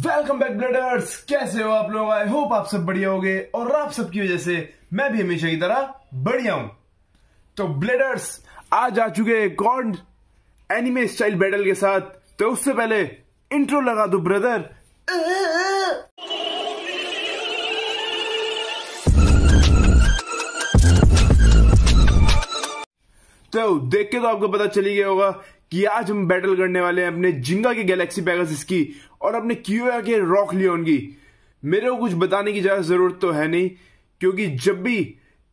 Welcome back ब्लडर्स कैसे हो आप लोग? आई होप आप सब बढ़िया होगे और आप सबकी वजह से मैं भी हमेशा की तरह बढ़िया हूँ। तो ब्लडर्स आज आ चुके और एनिमे स्टाइल बैटल के साथ। तो उससे पहले इंट्रो लगा दो ब्रदर तो देख के तो आपको पता चली गया होगा कि आज हम बैटल करने वाले हैं अपने जिंगा के गैलेक्सी पैगासिस की और अपने क्यूआ के रॉक लियोन की। मेरे को कुछ बताने की ज़्यादा ज़रूरत तो है नहीं, क्योंकि जब भी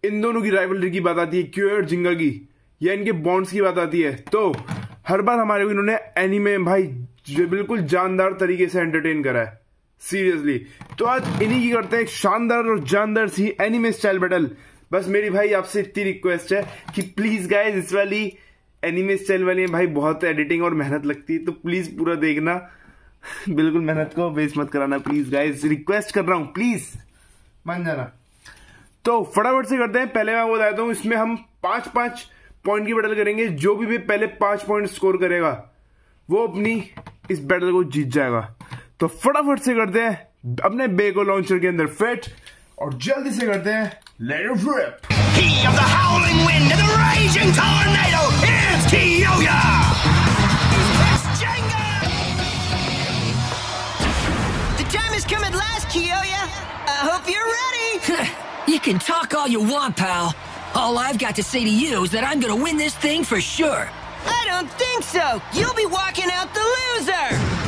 इन दोनों की राइवलरी की बात आती है क्यूआ और जिंगा की, या इनके बॉन्ड्स की बात आती है तो हर बार हमारे को इन्होंने एनिमे भाई बिल्कुल जानदार तरीके से एंटरटेन करा है। सीरियसली तो आज इन्हीं की करते हैं एक शानदार और जानदार सी एनिमे स्टाइल बैटल बस मेरी भाई आपसे इतनी रिक्वेस्ट है कि प्लीज़ गाइस इस वाली एनिमे स्टाइल वाली भाई बहुत एडिटिंग और मेहनत लगती है तो प्लीज़ पूरा देखना। बिल्कुल मेहनत को वेस्ट मत कराना प्लीज़ गाइस रिक्वेस्ट कर रहा हूँ प्लीज़ मान जाना। तो फटाफट से करते हैं पहले मैं बताता हूँ इसमें हम पाँच पाँच पॉइंट की बैटल करेंगे जो भी, भी पहले पाँच पॉइंट स्कोर करेगा वो अपनी इस बैटल को जीत जाएगा। तो फटाफट से करते हैं अपने बेगो लॉन्चर के अंदर फिट और जल्दी से करते हैं let KO ya! The time has come at last, Kiyoya. I hope you're ready. you can talk all you want, pal. All I've got to say to you is that I'm gonna win this thing for sure. I don't think so. You'll be walking out the loser.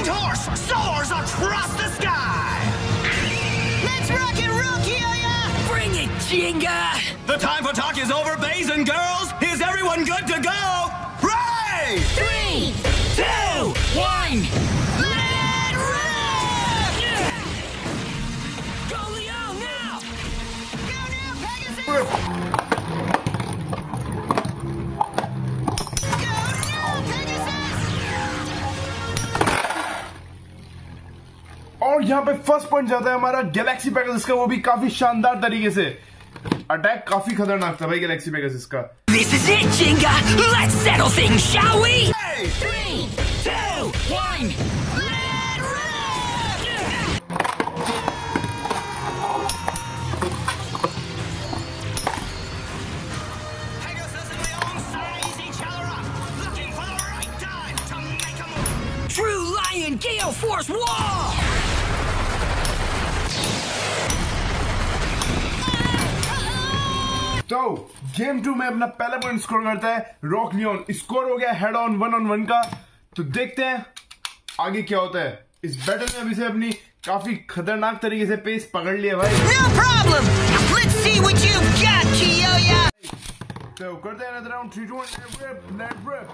Winged horse soars across the sky! Let's rock and roll, Kiyoya. Bring it, Jinga! The time for talk is over, bays and girls! Is everyone good to go? Ray! Three, two, one! First point जाता है हमारा Galaxy package इसका वो भी काफ़ी शानदार तरीके से। अटैक काफ़ी खतरनाक था भाई गैलेक्सी पैकेज इसका Force Wall! तो गेम टू में अपना पहला पॉइंट स्कोर करता है। रॉक लियोन स्कोर हो गया head on one on one का। तो देखते हैं आगे क्या होता है। इस बैटल में अभी से अपनी काफ़ी खतरनाक तरीके से पेस पकड़ लिया भाई। Got. तो करते हैं another round 3 2 1 rip let rip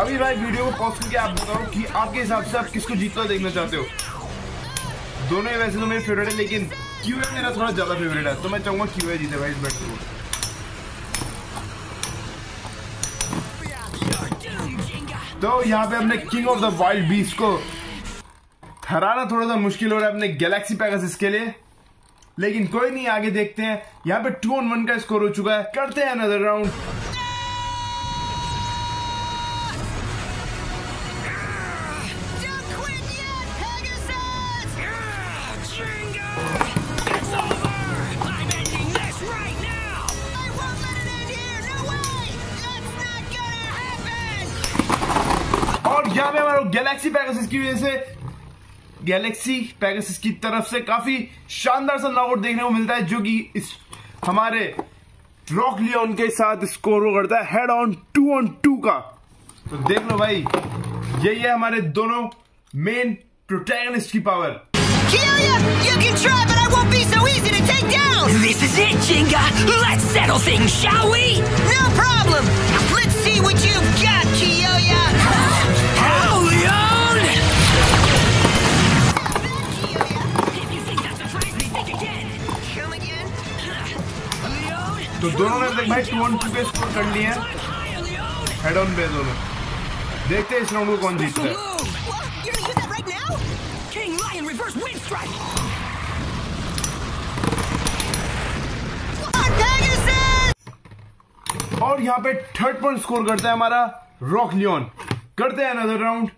अभी भाई वीडियो को पॉज करके आप बताओ कि आपके हिसाब से आप किसको हुआ देखना चाहते हो? दोनों ही वैसे तो मेरे फेवरेट है, लेकिन क्यूए मेरा थोड़ा ज़्यादा फेवरेट है तो मैं चाहूँगा क्यूए जीते भाई इस बैटल को! तो यहाँ पे अपने king of the wild beast को हराना थोड़ा सा मुश्किल हो रहा है अपने गैलेक्सी पैगासिस के लिए। लेकिन कोई नहीं, आगे देखते हैं। यहाँ पे टू ऑन वन का स्कोर हो चुका है। करते हैं अनदर राउंड गैलेक्सी पैगसिस की वजह से गैलेक्सी पैगसिस की तरफ़ से काफ़ी शानदार सा नॉकआउट देखने को मिलता है जो कि इस हमारे रॉक लियोन के साथ स्कोर वो करता है head on two on two का। तो देख लो भाई यही है हमारे दोनों मेन प्रोटैगनिस्ट की पावर तो दोनों ने देख भाई टू वन टू पे स्कोर कर लिए हैं। हेड ऑन पे दोनों। देखते हैं इस राउंड को कौन जीतता है। और यहाँ पे थर्ड पॉइंट स्कोर करता है हमारा रॉक लियोन करते हैं another round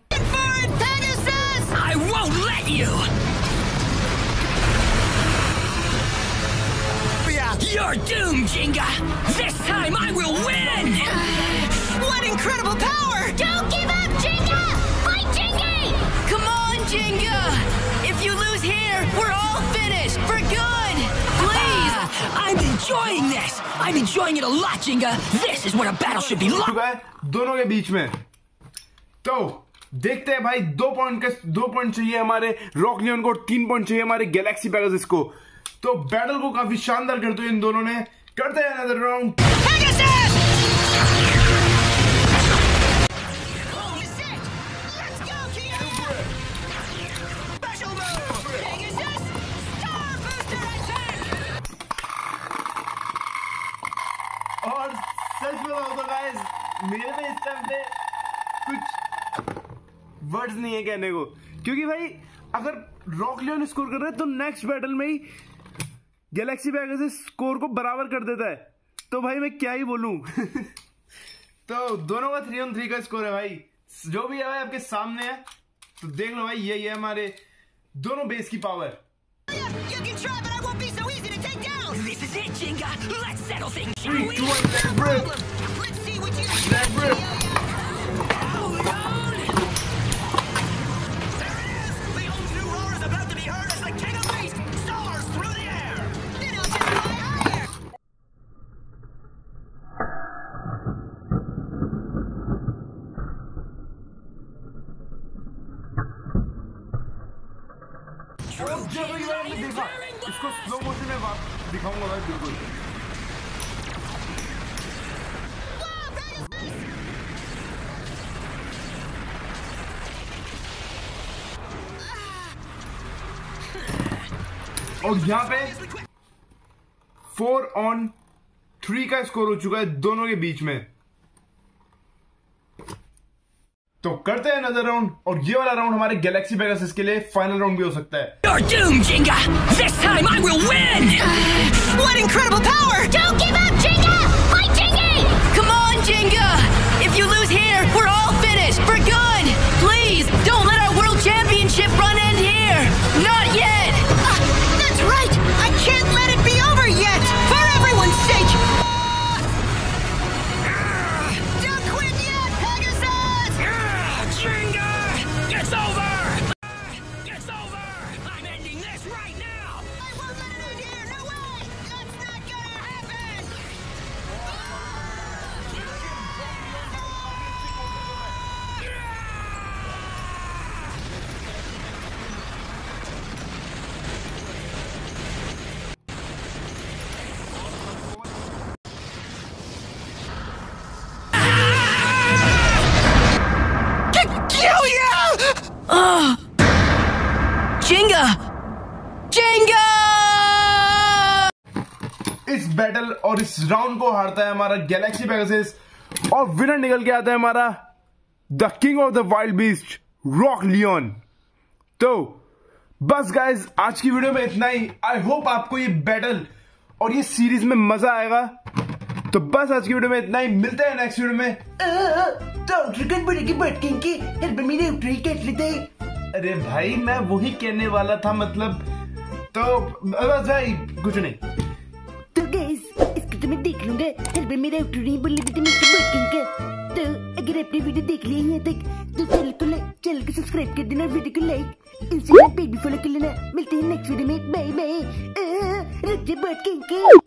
You're doomed, Jinga. This time I will win. What incredible power! Don't give up, Jinga! Fight Jinga! Come on, Jinga! If you lose here, we're all finished for good! Please! Ah, I'm enjoying this. I'm enjoying it a lot, Jinga. This is what a battle should be like. चुका है दोनों के बीच में तो देखते हैं भाई दो पॉइंट के दो पॉइंट चाहिए हमारे रॉक लियोन को और तीन पॉइंट चाहिए हमारे गैलेक्सी पैगासिस को तो बैटल को काफ़ी शानदार करते हुए इन दोनों ने करते हैं अनदर राउंड! और सच तो गाइस मेरे में इस टाइम पे कुछ वर्ड्स नहीं है कहने को क्योंकि भाई, अगर रॉक लियोन स्कोर कर रहे है तो नेक्स्ट बैटल में ही गैलेक्सी पैकर्स स्कोर को बराबर कर देता है तो भाई मैं क्या ही बोलूँ? तो दोनों का थ्री ऑन थ्री का स्कोर है भाई। जो भी है भाई आपके सामने है तो देख लो भाई यही है हमारे दोनों बेस की पावर देखा इसको स्लो मोशन में दिखाऊँगा भाई बिल्कुल और यहाँ पे फोर ऑन थ्री का स्कोर हो चुका है दोनों के बीच में। तो करते हैं नज़र राउंड और ये वाला राउंड हमारे गैलेक्सी पेगासिस के लिए फाइनल राउंड भी हो सकता है। Oh. Jenga! Jenga! इस बैटल और इस राउंड को हारता है हमारा गैलेक्सी पेगासिस और विनर निकल के आता है हमारा the king of the wild beast Rock Leon तो बस गाइज़ आज की वीडियो में इतना ही आई होप आपको ये बैटल और ये सीरीज़ में मज़ा आएगा तो बस आज की वीडियो में इतना ही। मिलते हैं नेक्स्ट वीडियो में। अरे भाई मैं वही कहने वाला था मतलब तो बस भाई कुछ नहीं। तो गाइस इसको तो मैं देख लूँगा? बार मेरा आउटरो नहीं बोलने पे तो मैं इसको वर्किंग का। तो अगर आपने वीडियो देख ली है तक तो चैनल को चैनल को सब्सक्राइब कर देना वीडियो को लाइक इंस्टाग्राम पे भी फॉलो कर लेना। मिलते हैं नेक्स्ट वीडियो में। Bye bye. रुक जा बात करेंगे